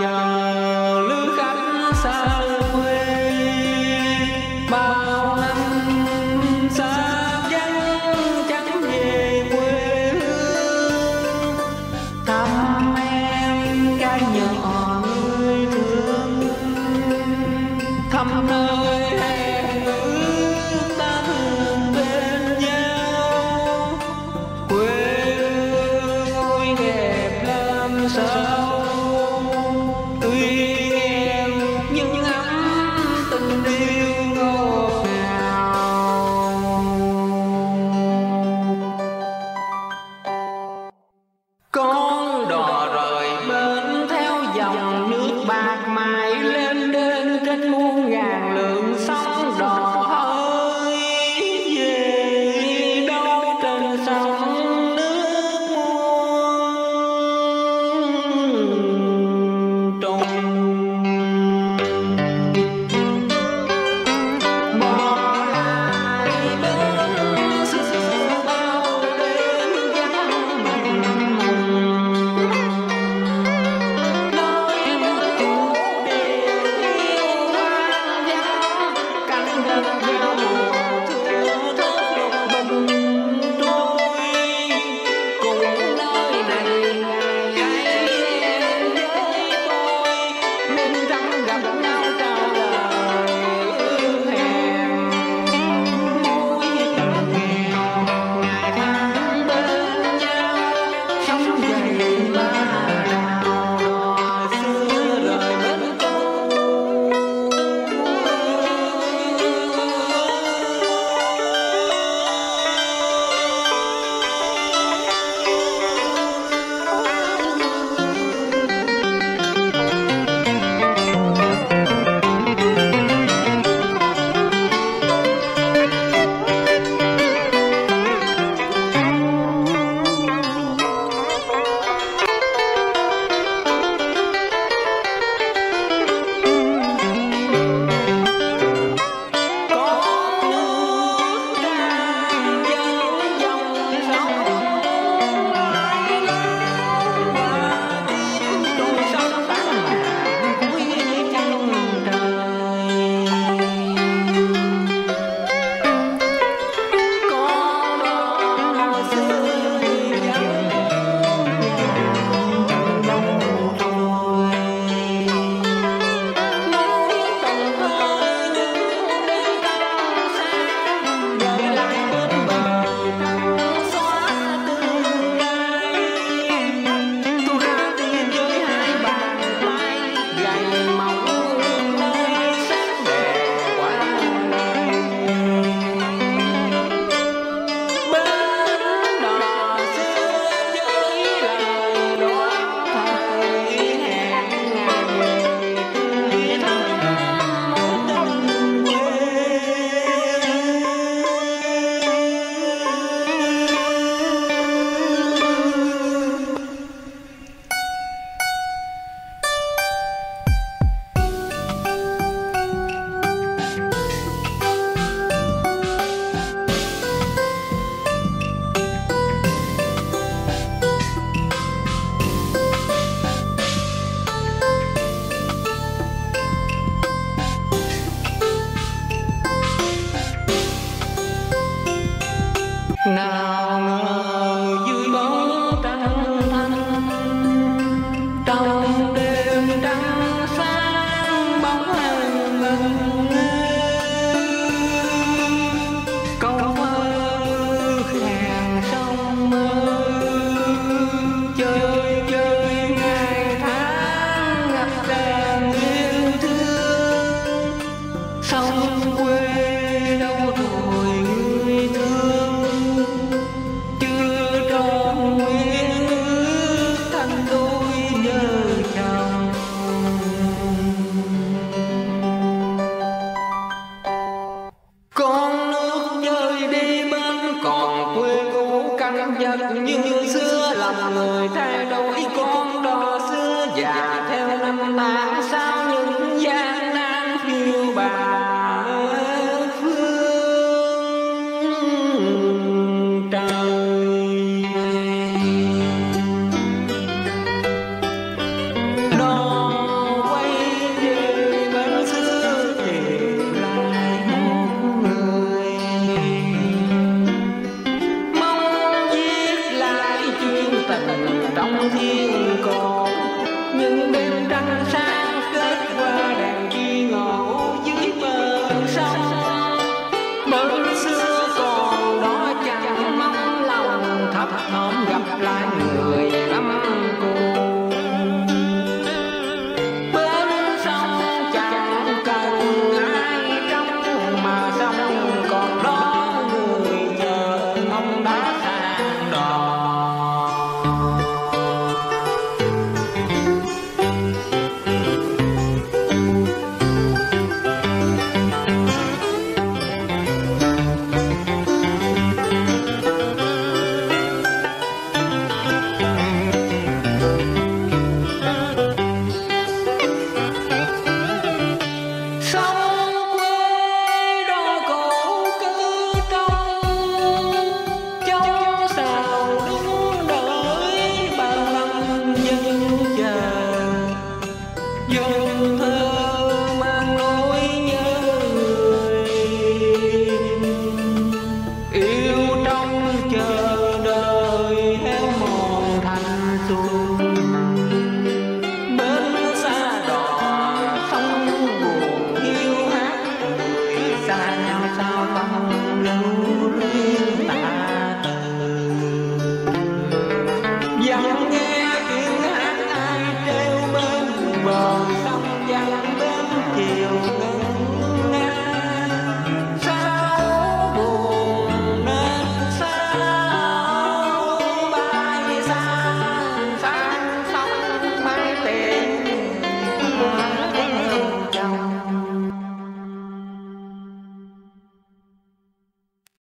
chờ lữ khách xa quê. Bao năm xa vắng chẳng về quê hương. Thăm em cái nhỏ người thương. Thăm nơi em ước ta thường bên nhau. Quê hương đẹp lắm sao